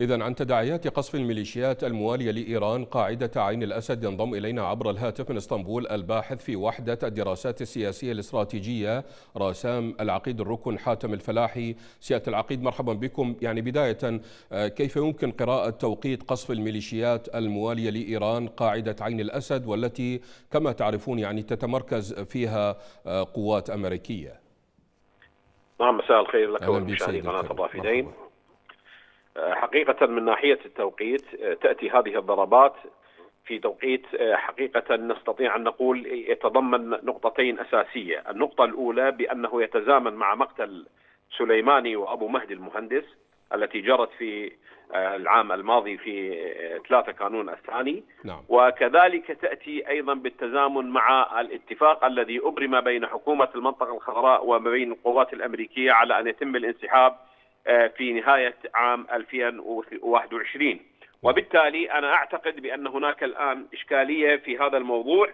إذا عن تداعيات قصف الميليشيات الموالية لإيران قاعدة عين الأسد ينضم إلينا عبر الهاتف من إسطنبول الباحث في وحدة الدراسات السياسية الاستراتيجية راسام العقيد الركن حاتم الفلاحي. سيادة العقيد مرحبا بكم. يعني بداية آه، كيف يمكن قراءة توقيت قصف الميليشيات الموالية لإيران قاعدة عين الأسد والتي كما تعرفون يعني تتمركز فيها آه، قوات أمريكية؟ نعم مساء الخير لك ولمشاهدي قناة الرافدين. حقيقة من ناحية التوقيت تأتي هذه الضربات في توقيت حقيقة نستطيع أن نقول يتضمن نقطتين أساسية النقطة الأولى بأنه يتزامن مع مقتل سليماني وأبو مهدي المهندس التي جرت في العام الماضي في 3 كانون الثاني نعم. وكذلك تأتي أيضا بالتزامن مع الاتفاق الذي أبرم بين حكومة المنطقة الخضراء وما بين القوات الأمريكية على أن يتم الانسحاب آه، في نهاية عام 2021 وبالتالي أنا أعتقد بأن هناك الآن إشكالية في هذا الموضوع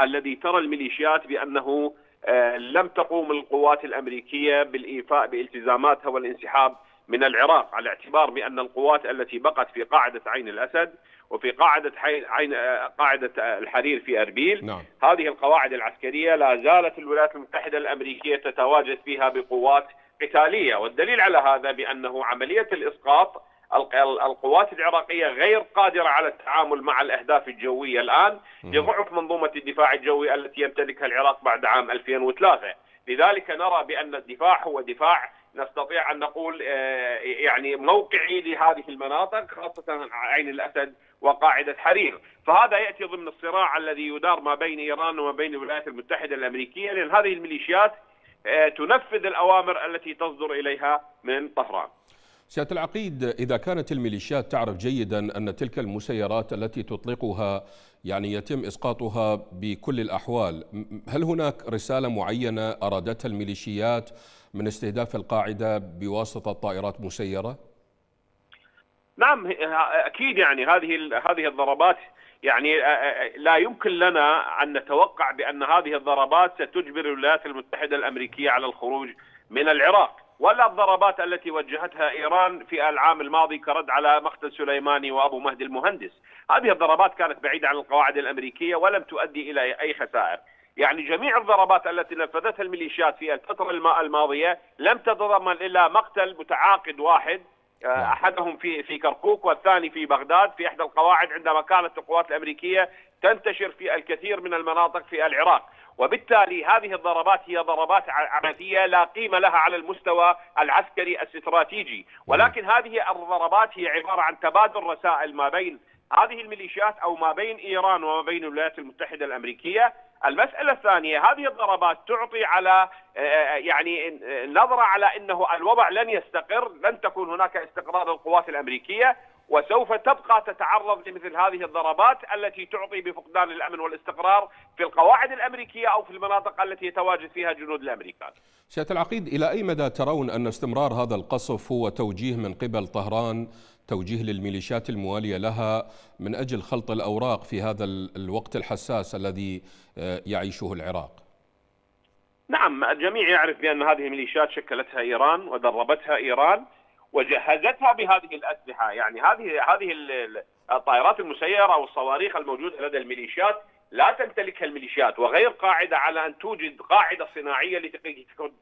الذي ترى الميليشيات بأنه آه، لم تقوم القوات الأمريكية بالإيفاء بالتزاماتها والانسحاب من العراق على اعتبار بأن القوات التي بقت في قاعدة عين الأسد وفي قاعدة عين آه، قاعدة الحرير في أربيل نعم. هذه القواعد العسكرية لا زالت الولايات المتحدة الأمريكية تتواجد فيها بقوات قتالية والدليل على هذا بأنه عملية الإسقاط القوات العراقية غير قادرة على التعامل مع الأهداف الجوية الآن لضعف منظومة الدفاع الجوي التي يمتلكها العراق بعد عام 2003 لذلك نرى بأن الدفاع هو دفاع نستطيع أن نقول آه، يعني موقعي لهذه المناطق خاصة عين الأسد وقاعدة حرير، فهذا يأتي ضمن الصراع الذي يدار ما بين إيران وما بين الولايات المتحدة الأمريكية لأن هذه الميليشيات تنفذ الأوامر التي تصدر إليها من طهران سيادة العقيد إذا كانت الميليشيات تعرف جيدا أن تلك المسيرات التي تطلقها يعني يتم إسقاطها بكل الأحوال هل هناك رسالة معينة أرادتها الميليشيات من استهداف القاعدة بواسطة طائرات مسيرة؟ نعم أكيد يعني هذه هذه الضربات يعني آه، آه، لا يمكن لنا أن نتوقع بأن هذه الضربات ستجبر الولايات المتحدة الأمريكية على الخروج من العراق ولا الضربات التي وجهتها إيران في العام الماضي كرد على مقتل سليماني وأبو مهدي المهندس هذه الضربات كانت بعيدة عن القواعد الأمريكية ولم تؤدي إلى أي خسائر يعني جميع الضربات التي نفذتها الميليشيات في الفترة الماضية لم تتضمن إلا مقتل متعاقد واحد آه،. أحدهم في في كركوك والثاني في بغداد في إحدى القواعد عندما كانت القوات الأمريكية تنتشر في الكثير من المناطق في العراق. وبالتالي هذه الضربات هي ضربات عبثيه لا قيمة لها على المستوى العسكري الإستراتيجي. نعم. ولكن هذه الضربات هي عبارة عن تبادل رسائل ما بين هذه الميليشيات أو ما بين إيران وما بين الولايات المتحدة الأمريكية. المسألة الثانية هذه الضربات تعطي على آه، آه، يعني نظرة على أنه الوضع لن يستقر لن تكون هناك استقرار للقوات الأمريكية. وسوف تبقى تتعرض لمثل هذه الضربات التي تعطي بفقدان الأمن والاستقرار في القواعد الأمريكية أو في المناطق التي يتواجد فيها جنود الأمريكان. سياده العقيد إلى أي مدى ترون أن استمرار هذا القصف هو توجيه من قبل طهران توجيه للميليشيات الموالية لها من أجل خلط الأوراق في هذا الوقت الحساس الذي آه، يعيشه العراق؟ نعم الجميع يعرف بأن هذه الميليشيات شكلتها إيران ودربتها إيران وجهزتها بهذه الأسلحة، يعني هذه هذه الطائرات المسيرة والصواريخ الموجودة لدى الميليشيات لا تمتلكها الميليشيات وغير قاعدة على أن توجد قاعدة صناعية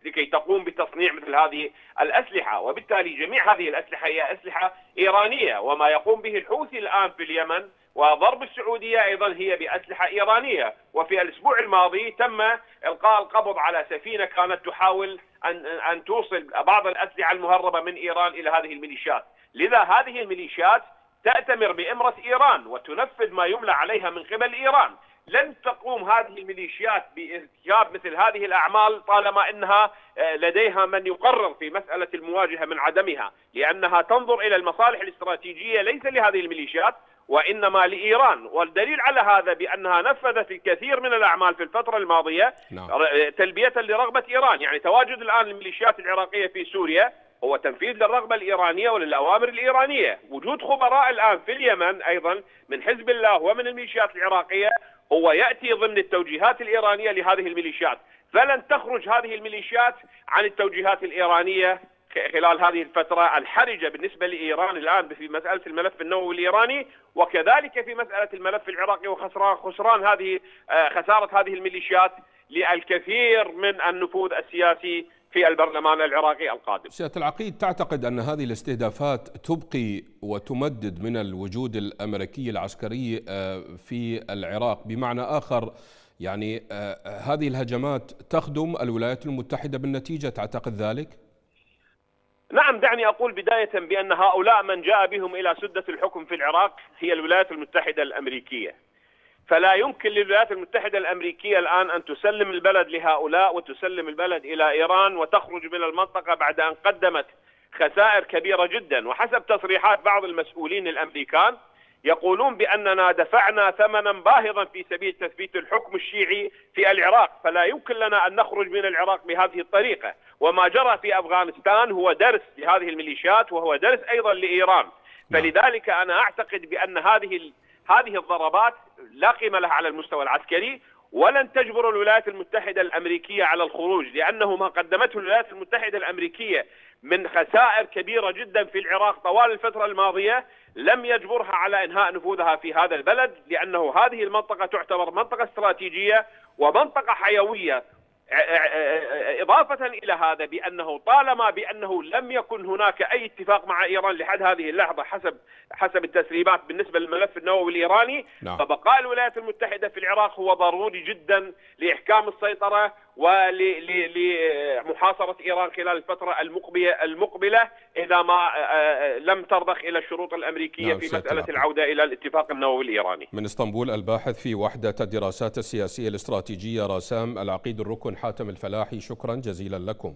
لكي تقوم بتصنيع مثل هذه الأسلحة، وبالتالي جميع هذه الأسلحة هي أسلحة إيرانية وما يقوم به الحوثي الآن في اليمن وضرب السعودية أيضا هي بأسلحة إيرانية، وفي الأسبوع الماضي تم إلقاء القبض على سفينة كانت تحاول ان أن توصل بعض الأسلحة المهربة من إيران إلى هذه الميليشيات، لذا هذه الميليشيات تأتمر بإمرة إيران وتنفذ ما يملى عليها من قبل إيران. لن تقوم هذه الميليشيات بارتكاب مثل هذه الأعمال طالما إنها آه، لديها من يقرر في مسألة المواجهة من عدمها، لأنها تنظر إلى المصالح الاستراتيجية ليس لهذه الميليشيات. وإنما لإيران، والدليل على هذا بأنها نفذت الكثير من الأعمال في الفترة الماضية نعم. تلبية لرغبة إيران، يعني تواجد الآن الميليشيات العراقية في سوريا هو تنفيذ للرغبة الإيرانية وللأوامر الإيرانية. وجود خبراء الآن في اليمن أيضا من حزب الله ومن الميليشيات العراقية هو يأتي ضمن التوجيهات الإيرانية لهذه الميليشيات، فلن تخرج هذه الميليشيات عن التوجيهات الإيرانية خلال هذه الفترة الحرجة بالنسبة لإيران الآن في مسألة الملف النووي الإيراني وكذلك في مسألة الملف العراقي وخسران خسران هذه آه، خسارة هذه الميليشيات للكثير من النفوذ السياسي في البرلمان العراقي القادم. سيادة العقيد تعتقد أن هذه الاستهدافات تبقي وتمدد من الوجود الأمريكي العسكري آه، في العراق بمعنى آخر يعني آه، هذه الهجمات تخدم الولايات المتحدة بالنتيجة تعتقد ذلك؟ نعم دعني أقول بداية بأن هؤلاء من جاء بهم إلى سدة الحكم في العراق هي الولايات المتحدة الأمريكية. فلا يمكن للولايات المتحدة الأمريكية الآن أن تسلم البلد لهؤلاء وتسلم البلد إلى إيران وتخرج من المنطقة بعد أن قدمت خسائر كبيرة جدا وحسب تصريحات بعض المسؤولين الأمريكان يقولون بأننا دفعنا ثمنا باهظا في سبيل تثبيت الحكم الشيعي في العراق، فلا يمكن لنا أن نخرج من العراق بهذه الطريقة، وما جرى في أفغانستان هو درس لهذه الميليشيات وهو درس أيضا لإيران، نعم. فلذلك أنا أعتقد بأن هذه هذه الضربات لا قيمة لها على المستوى العسكري ولن تجبر الولايات المتحدة الأمريكية على الخروج لأنه ما قدمته الولايات المتحدة الأمريكية من خسائر كبيرة جدا في العراق طوال الفترة الماضية لم يجبرها على إنهاء نفوذها في هذا البلد لأنه هذه المنطقة تعتبر منطقة استراتيجية ومنطقة حيوية إضافة إلى هذا بأنه طالما بأنه لم يكن هناك أي اتفاق مع إيران لحد هذه اللحظة حسب حسب التسريبات بالنسبة للملف النووي الإيراني نعم. فبقاء الولايات المتحدة في العراق هو ضروري جدا لإحكام السيطرة ولمحاصرة إيران خلال الفترة المقبلة إذا ما لم ترضخ إلى الشروط الأمريكية نعم في مسألة العودة إلى الاتفاق النووي الإيراني. من إسطنبول الباحث في وحدة الدراسات السياسية الاستراتيجية راسام العقيد الركن حاتم الفلاحي شكرا جزيلا لكم.